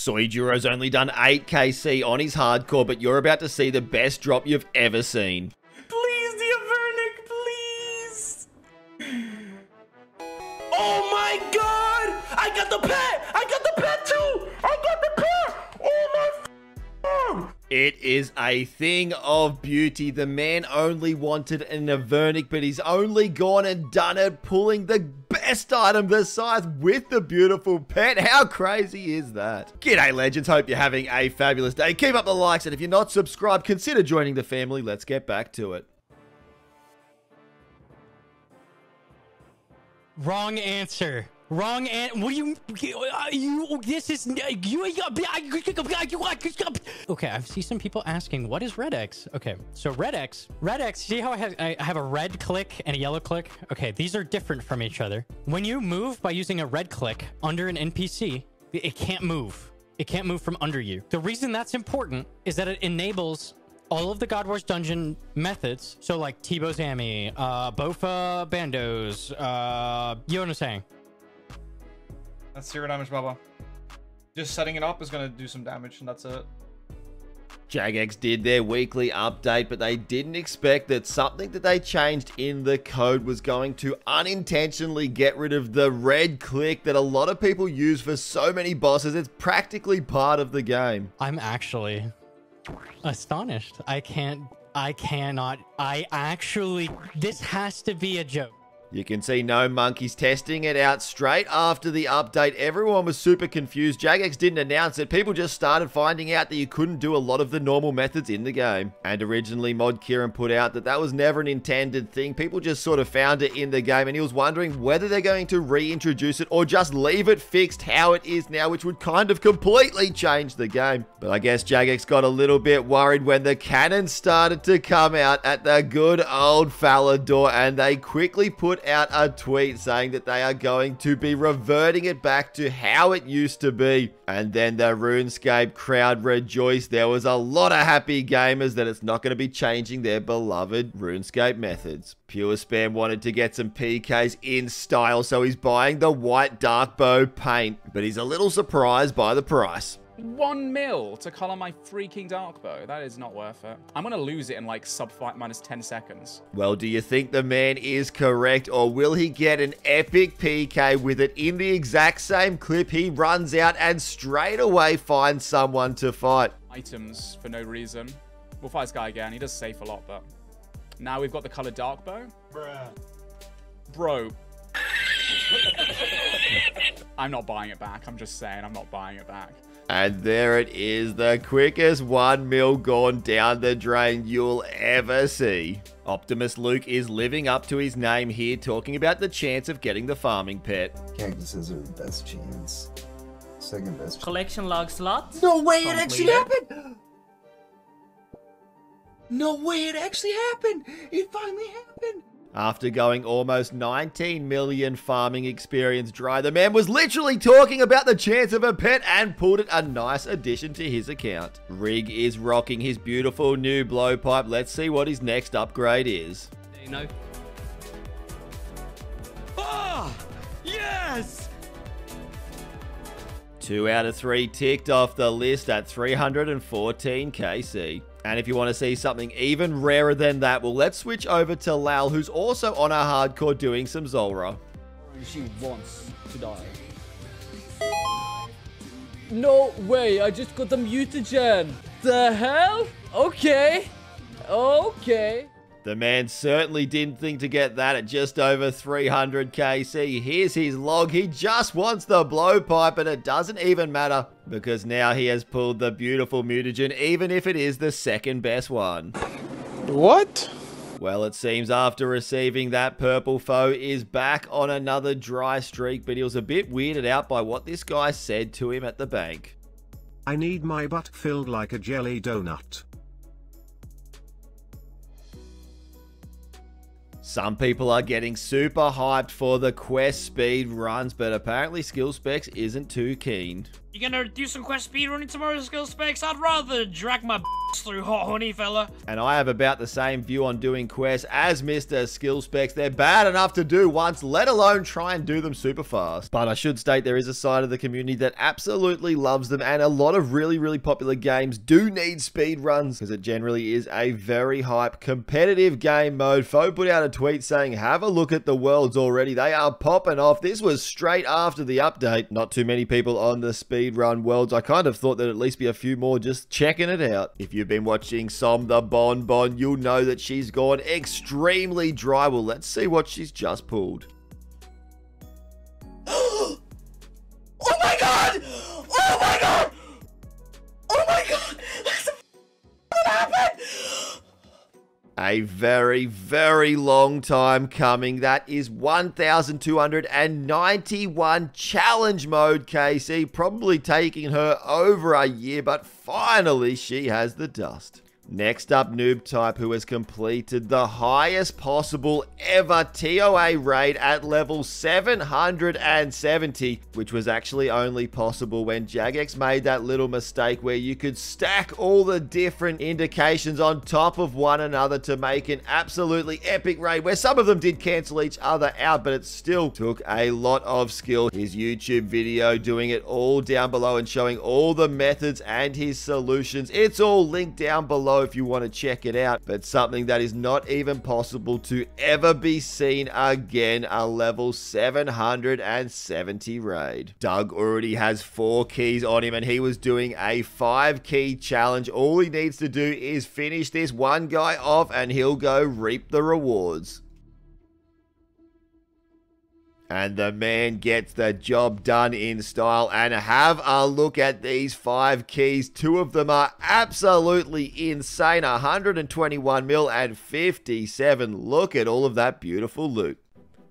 Soyduro's only done 8 KC on his hardcore, but you're about to see the best drop you've ever seen. Please, the Avernic, please! Oh my god! I got the pet! I got the pet too! I got the pet! Oh my god! It is a thing of beauty. The man only wanted an Avernic, but he's only gone and done it, pulling the best item the size with the beautiful pet. How crazy is that? G'day, legends. Hope you're having a fabulous day. Keep up the likes, and if you're not subscribed, consider joining the family. Let's get back to it. Wrong answer. Wrong and what do you you this is you okay i see some people asking what is red x okay so red x red x see how i have i have a red click and a yellow click okay these are different from each other when you move by using a red click under an npc it can't move it can't move from under you the reason that's important is that it enables all of the God Wars dungeon methods, so like T-Bow Zammy, uh, Bofa Bandos, uh, you know what I'm saying? That's zero damage, Baba. Just setting it up is gonna do some damage, and that's it. Jagex did their weekly update, but they didn't expect that something that they changed in the code was going to unintentionally get rid of the red click that a lot of people use for so many bosses. It's practically part of the game. I'm actually astonished. I can't, I cannot, I actually, this has to be a joke. You can see Gnomonkeys testing it out straight after the update. Everyone was super confused. Jagex didn't announce it. People just started finding out that you couldn't do a lot of the normal methods in the game. And originally, Mod Kieran put out that that was never an intended thing. People just sort of found it in the game and he was wondering whether they're going to reintroduce it or just leave it fixed how it is now, which would kind of completely change the game. But I guess Jagex got a little bit worried when the cannon started to come out at the good old Falador and they quickly put out a tweet saying that they are going to be reverting it back to how it used to be. And then the RuneScape crowd rejoiced. There was a lot of happy gamers that it's not going to be changing their beloved RuneScape methods. Pure Spam wanted to get some PKs in style, so he's buying the white dark bow paint, but he's a little surprised by the price. One mil to color my freaking dark bow. That is not worth it. I'm going to lose it in like sub 5 minus 10 seconds. Well, do you think the man is correct, or will he get an epic PK with it in the exact same clip? He runs out and straight away finds someone to fight. Items for no reason. We'll fight this guy again. He does safe a lot, but now we've got the color dark bow. Bruh. Bro. I'm not buying it back. I'm just saying I'm not buying it back. And there it is, the quickest one mil gone down the drain you'll ever see. Optimist Luke is living up to his name here, talking about the chance of getting the farming pet. Cactuses are the best chance. Second best. Collection log slot. No way it actually Completed. happened! No way it actually happened! It finally happened! After going almost 19 million farming experience dry, the man was literally talking about the chance of a pet and pulled it a nice addition to his account. Rig is rocking his beautiful new blowpipe. Let's see what his next upgrade is. You know. Ah! Yes! Two out of three ticked off the list at 314 KC. And if you want to see something even rarer than that, well, let's switch over to Lal, who's also on a hardcore doing some Zulrah. She wants to die. No way, I just got the mutagen. The hell? Okay. Okay. The man certainly didn't think to get that at just over 300 KC. Here's his log. He just wants the blowpipe, and it doesn't even matter because now he has pulled the beautiful mutagen, even if it is the second best one. What? Well, it seems after receiving that purple Faux is back on another dry streak, but he was a bit weirded out by what this guy said to him at the bank. I need my butt filled like a jelly donut. Some people are getting super hyped for the quest speed runs, but apparently Skill Specs isn't too keen. You gonna do some quest speed running tomorrow, skill specs? I'd rather drag my through hot honey, fella. And I have about the same view on doing quests as Mr. Skill Specs. They're bad enough to do once, let alone try and do them super fast. But I should state there is a side of the community that absolutely loves them, and a lot of really, really popular games do need speed runs because it generally is a very hype, competitive game mode. Faux put out a tweet saying, have a look at the worlds already. They are popping off. This was straight after the update. Not too many people on the speed run worlds. I kind of thought there'd at least be a few more just checking it out. If you've been watching Som the Bon Bon, you'll know that she's gone extremely dry. Well, let's see what she's just pulled. A very, very long time coming. That is 1,291 challenge mode, KC. Probably taking her over a year, but finally she has the dust. Next up, Noob Type, who has completed the highest possible ever TOA raid at level 770, which was actually only possible when Jagex made that little mistake where you could stack all the different invocations on top of one another to make an absolutely epic raid, where some of them did cancel each other out, but it still took a lot of skill. His YouTube video doing it all down below and showing all the methods and his solutions. It's all linked down below if you want to check it out, but something that is not even possible to ever be seen again, a level 770 raid. Doug already has four keys on him and he was doing a five key challenge. All he needs to do is finish this one guy off and he'll go reap the rewards. And the man gets the job done in style. And have a look at these five keys. Two of them are absolutely insane 121 mil and 57. Look at all of that beautiful loot.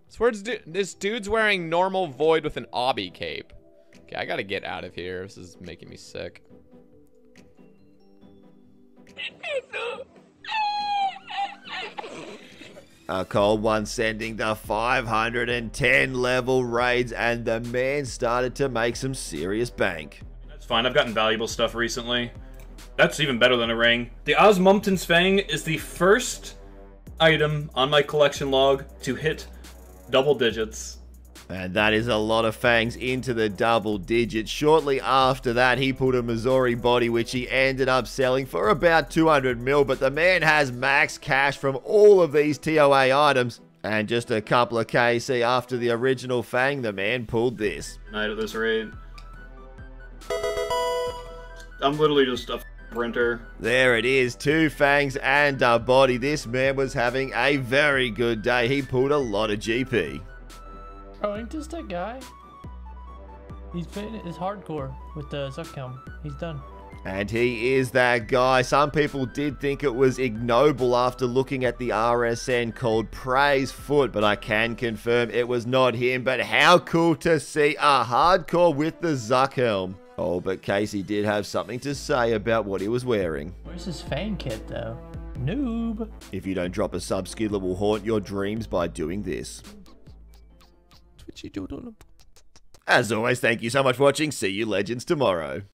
Swear this dude's wearing normal void with an obby cape. Okay, I gotta get out of here. This is making me sick. Uh, a cold one sending the 510 level raids, and the man started to make some serious bank. That's fine. I've gotten valuable stuff recently. That's even better than a ring. The Osmumten's Fang is the first item on my collection log to hit double digits. And that is a lot of fangs into the double digits. Shortly after that, he pulled a Masori body, which he ended up selling for about 200 mil. But the man has max cash from all of these TOA items. And just a couple of KC after the original Fang, the man pulled this. Night at this rate. I'm literally just a printer. There it is, two fangs and a body. This man was having a very good day. He pulled a lot of GP. Oh, ain't this that guy? He's playing it as hardcore with the Zuk helm. He's done. And he is that guy. Some people did think it was ignoble after looking at the RSN called Praise Foot, but I can confirm it was not him. But how cool to see a hardcore with the Zuk helm. Oh, but Casey did have something to say about what he was wearing. Where's his fan kit, though? Noob. If you don't drop a sub, Skidler will haunt your dreams by doing this. As always, thank you so much for watching. See you legends tomorrow.